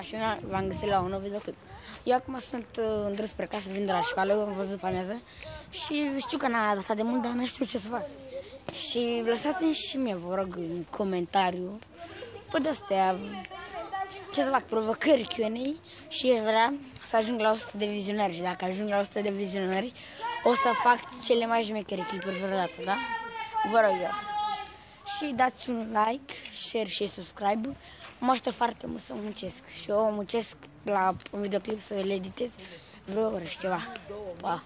și v-am găsit la un nou videoclip. Eu acum sunt uh, în drum spre casă, vin de la școală, am văzut după amiază și știu că n-am adus de mult, dar nu știu ce să fac. Și lăsați-mi și mie, vă rog, în comentariu, pe de-astea, ce să fac, provocări Q&A și eu vrea să ajung la 100 de vizionări și dacă ajung la 100 de vizionări, o să fac cele mai jmechere clipuri vreodată, da? Vă rog eu. Și dați un like, share și subscribe. Mă ajută foarte mult să muncesc și eu muncesc la un videoclip să le editez vreo oră și ceva. Pa!